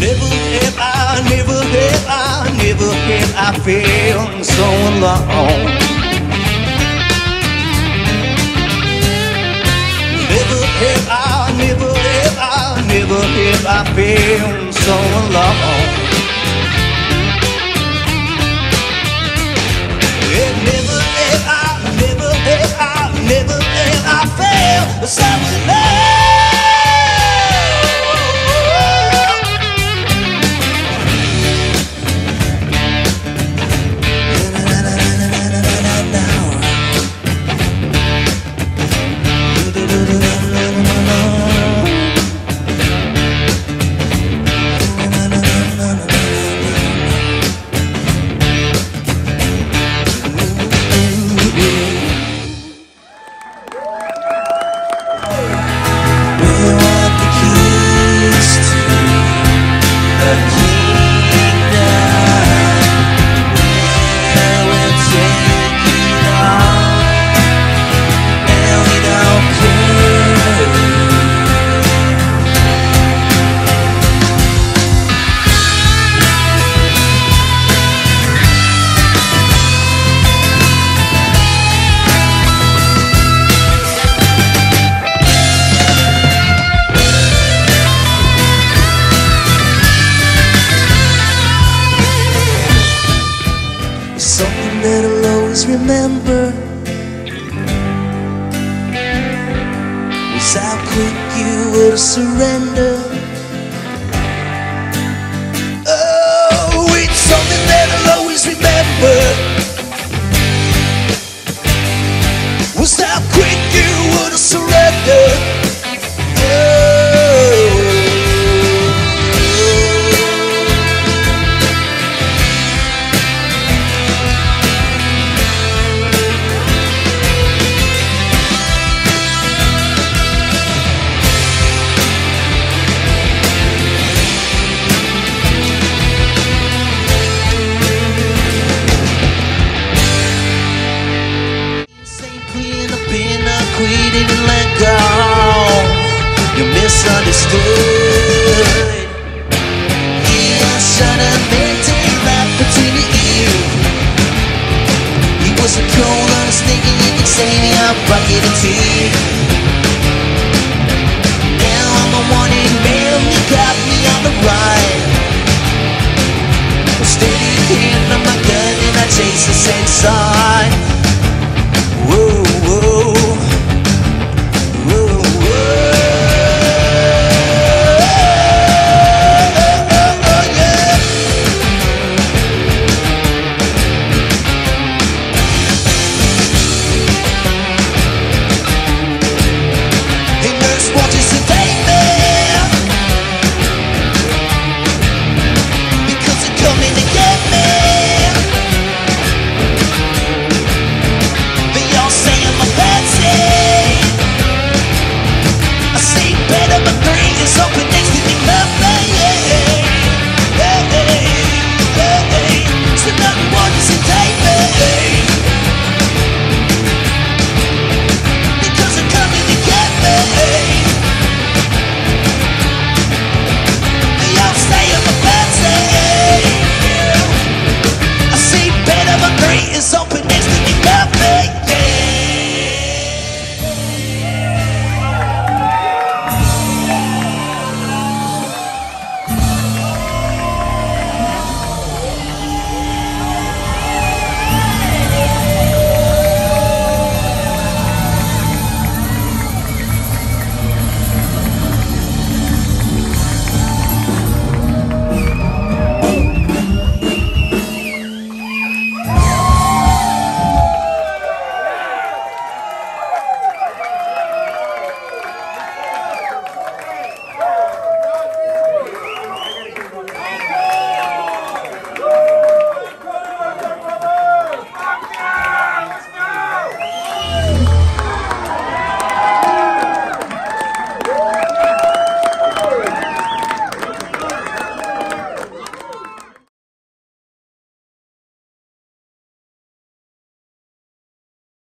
Never have I, never have I, never have I felt so alone. Never have I, never have I, never have I felt so alone. Never have I, never have I, never have I felt so alone. That I'll always remember Was how quick you were to surrender a queen and let go. You misunderstood. Take that between the. He was a cold you say me bucket of tea. Now I'm a wanted man, you got me on the ride. A hand on my gun and I chase the same side.